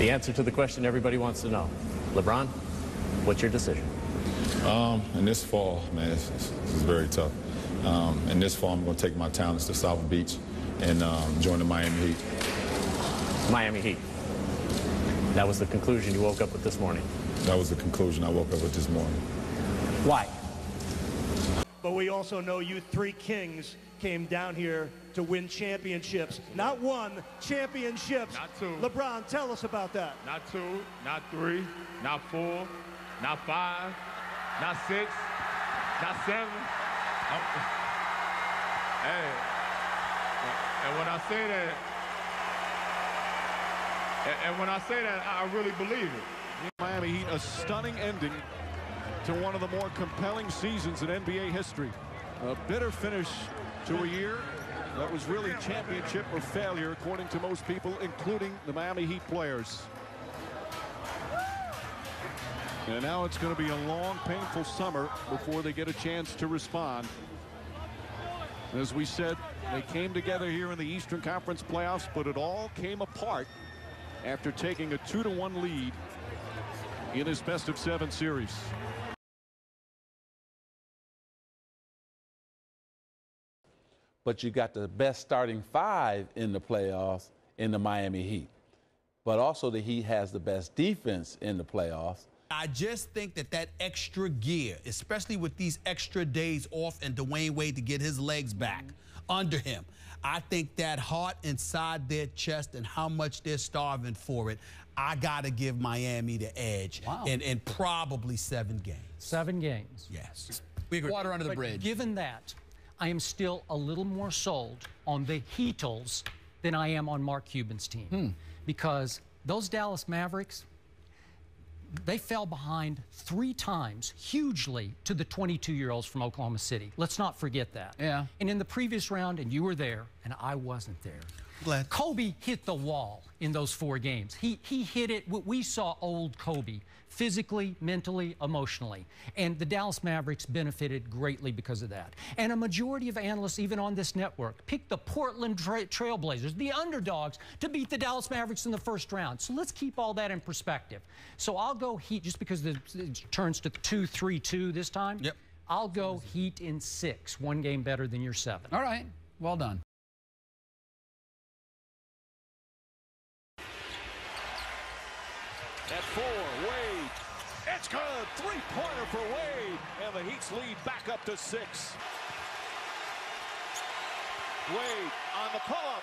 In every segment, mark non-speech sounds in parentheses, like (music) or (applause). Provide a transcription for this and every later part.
The answer to the question everybody wants to know. LeBron, what's your decision? Um, in this fall, man, it's, it's, it's very tough. Um, in this fall, I'm going to take my talents to South Beach and um, join the Miami Heat. Miami Heat. That was the conclusion you woke up with this morning. That was the conclusion I woke up with this morning. Why? But we also know you three kings came down here to win championships. Not one, championships. Not two. LeBron, tell us about that. Not two, not three, not four, not five, not six, not seven. I'm- (laughs) hey, and when I say that, and- and when I say that, I really believe it. Miami Heat, a stunning ending to one of the more compelling seasons in NBA history. A bitter finish to a year that was really championship or failure, according to most people, including the Miami Heat players. And now it's going to be a long, painful summer before they get a chance to respond. As we said, they came together here in the Eastern Conference playoffs, but it all came apart after taking a 2-to-1 lead in his best of seven series. But you got the best starting five in the playoffs in the Miami Heat. But also the Heat has the best defense in the playoffs. I just think that that extra gear, especially with these extra days off and Dwyane Wade to get his legs back under him, I think that heart inside their chest and how much they're starving for it, I got to give Miami the edge Wow. in, in probably seven games. Seven games. Yes. We water under the But bridge. Given that, I am still a little more sold on the Heatles than I am on Mark Cuban's team. Hmm. Because those Dallas Mavericks, they fell behind three times hugely to the 22 year olds from Oklahoma City. Let's not forget that. Yeah. And in the previous round, and you were there, and I wasn't there. Glad. Kobe hit the wall in those four games. He, he hit it. We saw old Kobe physically, mentally, emotionally. And the Dallas Mavericks benefited greatly because of that. And a majority of analysts, even on this network, picked the Portland tra- Trailblazers, the underdogs, to beat the Dallas Mavericks in the first round. So let's keep all that in perspective. So I'll go Heat just because the, it turns to 2 3 2 this time. Yep. I'll go Heat in six, one game better than your seven. All right. Well done. At four, Wade. It's good. Three-pointer for Wade. And the Heat's lead back up to six. Wade on the pull-up.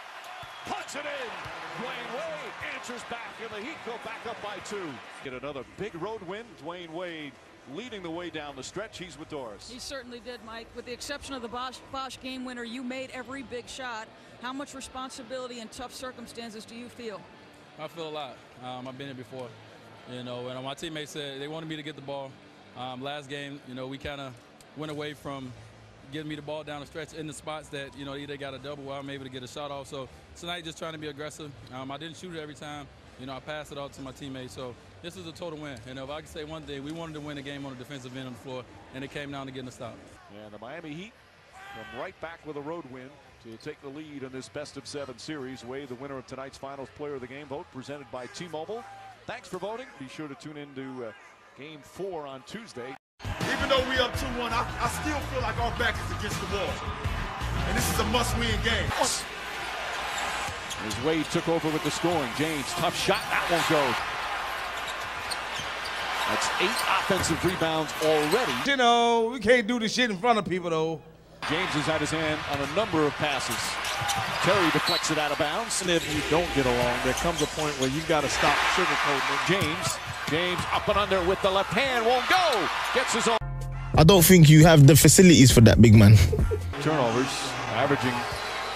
Puts it in. Dwyane Wade answers back, and the Heat go back up by two. Get another big road win. Dwyane Wade leading the way down the stretch. He's with Doris. He certainly did, Mike. With the exception of the Bosh, Bosh game winner, you made every big shot. How much responsibility in tough circumstances do you feel? I feel a lot. Um, I've been here before. You know, and my teammates said they wanted me to get the ball. Um, last game, you know, we kind of went away from getting me the ball down the stretch in the spots that, you know, either got a double or I'm able to get a shot off. So tonight, just trying to be aggressive. Um, I didn't shoot it every time. You know, I passed it all to my teammates. So this is a total win. And if I can say one thing, we wanted to win a game on the defensive end of the floor, and it came down to getting a stop. And the Miami Heat come right back with a road win to take the lead in this best of seven series. Way the winner of tonight's finals player of the game vote presented by T-Mobile. Thanks for voting. Be sure to tune in to uh, game four on Tuesday. Even though we're up 2-1, I, I still feel like our back is against the wall. And this is a must-win game. As Wade took over with the scoring, James, tough shot, that won't go. That's eight offensive rebounds already. You know, we can't do this shit in front of people, though. James has had his hand on a number of passes. Terry deflects it out of bounds. And if you don't get along, there comes a point where you've got to stop sugarcoating it. James, James up and under with the left hand, won't go. Gets his own. I don't think you have the facilities for that big man. Turnovers, averaging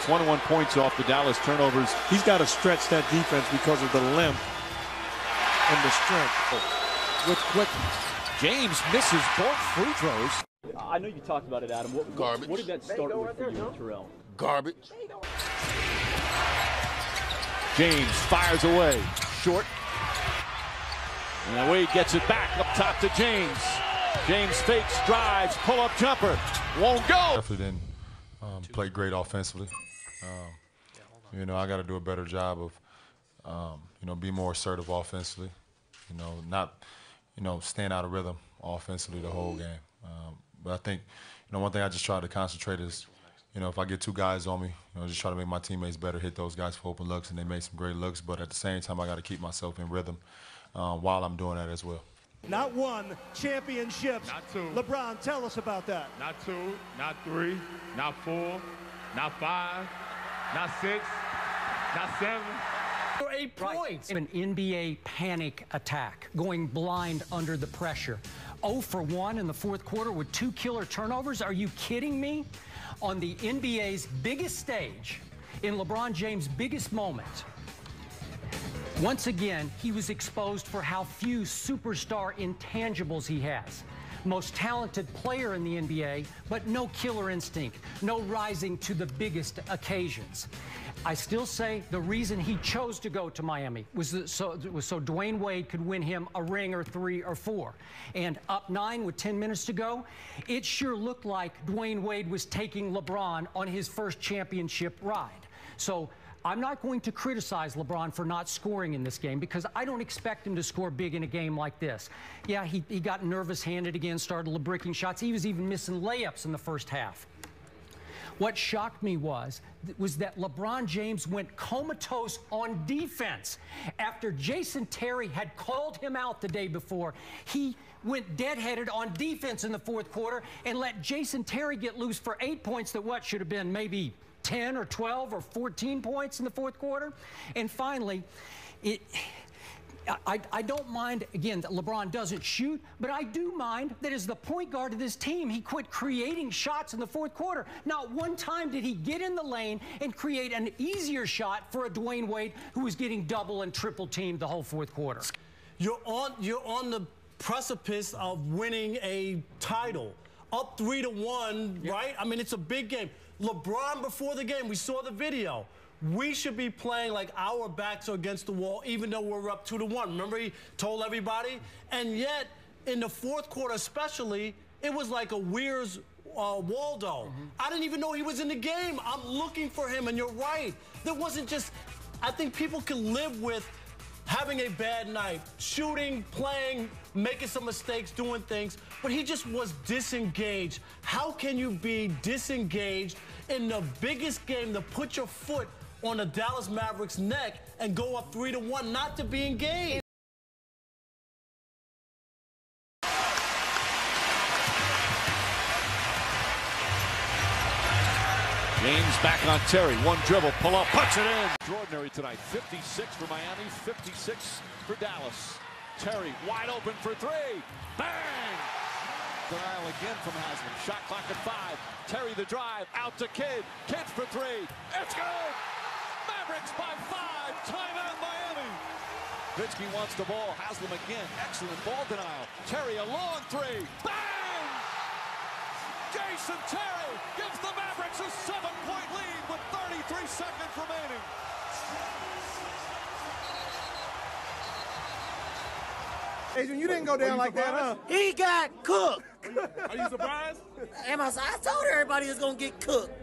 21 points off the Dallas turnovers. He's got to stretch that defense because of the length and the strength. With quickness. James misses both free throws. I know you talked about it, Adam. What, Garbage. What did that start with for you and Terrell? Garbage. James fires away. Short. And Wade gets it back up top to James. James fakes, drives, pull up jumper. Won't go. Definitely didn't um, play great offensively. Um, you know, I got to do a better job of um, you know, be more assertive offensively. You know, not, you know, stand out of rhythm offensively the whole game. Um, but I think, you know, one thing I just try to concentrate is, you know, if I get two guys on me, you know, just try to make my teammates better, hit those guys for open looks, and they made some great looks. But at the same time, I got to keep myself in rhythm uh, while I'm doing that as well. Not one championships. Not two. LeBron, tell us about that. Not two, not three, not four, not five, not six, not seven. Eight points. An NBA panic attack, going blind under the pressure. 0 for 1 in the fourth quarter with two killer turnovers. Are you kidding me? On the NBA's biggest stage, in LeBron James' biggest moment, once again, he was exposed for how few superstar intangibles he has. Most talented player in the NBA, but no killer instinct, no rising to the biggest occasions. I still say the reason he chose to go to Miami was so, was so Dwyane Wade could win him a ring or three or four. And up nine with 10 minutes to go, it sure looked like Dwyane Wade was taking LeBron on his first championship ride. So I'm not going to criticize LeBron for not scoring in this game because I don't expect him to score big in a game like this. Yeah, he, he got nervous handed again, started bricking shots. He was even missing layups in the first half. What shocked me was was that LeBron James went comatose on defense after Jason Terry had called him out the day before. He went deadheaded on defense in the fourth quarter and let Jason Terry get loose for eight points that what should have been maybe 10 or 12 or 14 points in the fourth quarter. And finally, it I, I, don't mind, again, that LeBron doesn't shoot, but I do mind that as the point guard of this team, he quit creating shots in the fourth quarter. Not one time did he get in the lane and create an easier shot for a Dwyane Wade who was getting double and triple teamed the whole fourth quarter. You're on, you're on the precipice of winning a title. Up three to one, yep. right? I mean, it's a big game. LeBron, before the game, we saw the video we should be playing like our backs are against the wall, even though we're up two to one. Remember, he told everybody? And yet, in the fourth quarter, especially, it was like a Where's uh, Waldo. Mm-hmm. I didn't even know he was in the game. I'm looking for him, and you're right. There wasn't just, I think people can live with having a bad night, shooting, playing, making some mistakes, doing things, but he just was disengaged. How can you be disengaged in the biggest game to put your foot on the Dallas Mavericks' neck and go up three to one, not to be engaged. Back on Terry. One dribble, pull up, puts it in. Extraordinary tonight. 56 for Miami, 56 for Dallas. Terry wide open for three. Bang! Denial again from Haslem. Shot clock at five. Terry the drive out to Kidd. Kidd for three. It's good! Mavericks by five. Timeout Miami. Nowitzki wants the ball. Haslem again. Excellent ball denial. Terry a long three. Bang! Jason Terry gives the Mavericks a seven-point lead with 33 seconds remaining. Adrian, you didn't go down like that, huh? He got cooked. Are you surprised? Am I, I told everybody he was going to get cooked.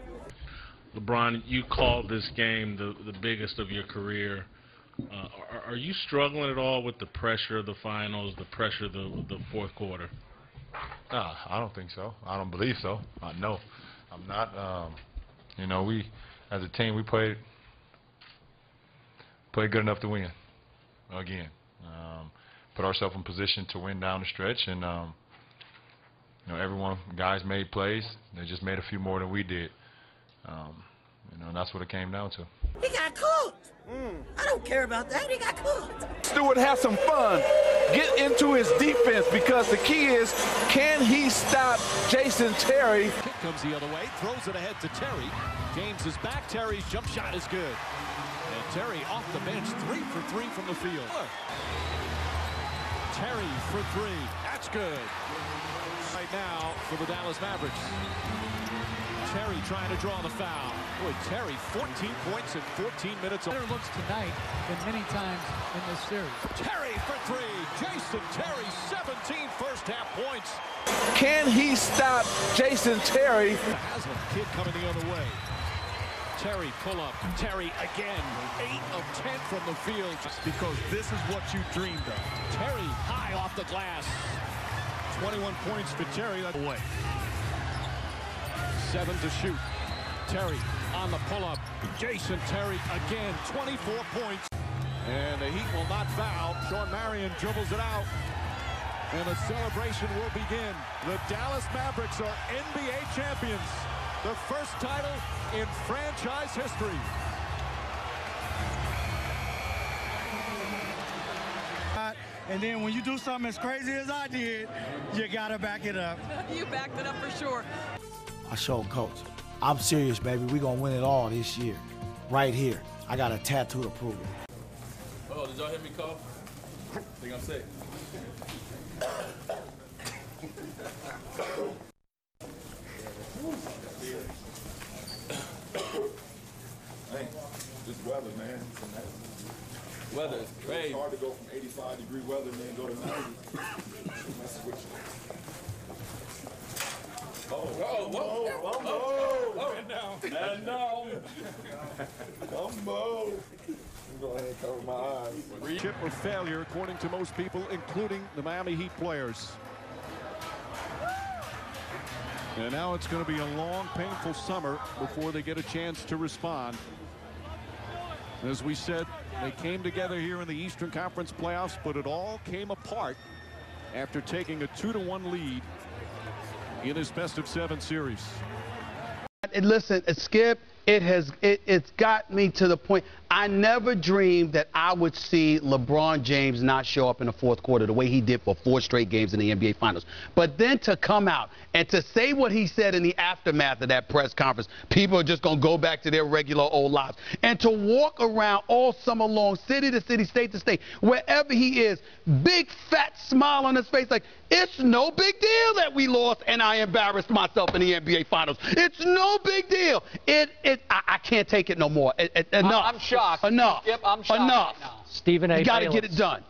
LeBron, you called this game the the biggest of your career. Uh, are, are, you struggling at all with the pressure of the finals, the pressure of the the fourth quarter? Nah, I don't think so. I don't believe so. Uh, no, I'm not. Um, you know, we as a team we played played good enough to win again. Um, put ourselves in position to win down the stretch, and um, you know, everyone guys made plays. They just made a few more than we did. Um, you know, and that's what it came down to. He got cooked. Mm. I don't care about that. He got cooked. Stewart have some fun. Get into his defense because the key is can he stop Jason Terry? Kidd comes the other way, throws it ahead to Terry. James is back. Terry's jump shot is good. And Terry off the bench, three for three from the field. Terry for three. That's good. Right now for the Dallas Mavericks. Terry trying to draw the foul. Boy, Terry, 14 points in 14 minutes. Better looks tonight than many times in this series. Terry for three. Jason Terry, 17 first half points. Can he stop Jason Terry? Haslem, Kidd coming the other way. Terry pull up. Terry again. 8 of 10 from the field. Because this is what you dreamed of. Terry high off the glass. 21 points for Terry. That away. Seven to shoot. Terry on the pull-up. Jason Terry again. 24 points. And the Heat will not foul. Shawn Marion dribbles it out. And the celebration will begin. The Dallas Mavericks are NBA champions. The first title in franchise history. And then when you do something as crazy as I did, you gotta back it up. (laughs) you backed it up for sure. I showed coach, I'm serious, baby. We're gonna win it all this year. Right here. I got a tattoo to prove it. Oh, did y'all hear me cough? think I'm sick. Hey, this weather, man. Weather is crazy. It's hard to go from 85 degree weather and then go to 90. (laughs) You. Oh, whoa, whoa, whoa, whoa. And. And. Gumbo. Go ahead and cover my eyes. Chip of failure, according to most people, including the Miami Heat players. And now it's going to be a long, painful summer before they get a chance to respond. As we said, they came together here in the Eastern Conference playoffs, but it all came apart after taking a 2-to-1 lead in his best of seven series. And listen, Skip, it has it, it's got me to the point. I never dreamed that I would see LeBron James not show up in the fourth quarter the way he did for four straight games in the NBA Finals. But then to come out and to say what he said in the aftermath of that press conference, people are just going to go back to their regular old lives. And to walk around all summer long, city to city, state to state, wherever he is, big fat smile on his face, like it's no big deal that we lost and I embarrassed myself in the NBA Finals. It's no big deal. It it I, I can't take it no more. It, it, enough. I'm shocked. Enough. Yep, I'm shocked Enough. right. Stephen A. You got to get it done.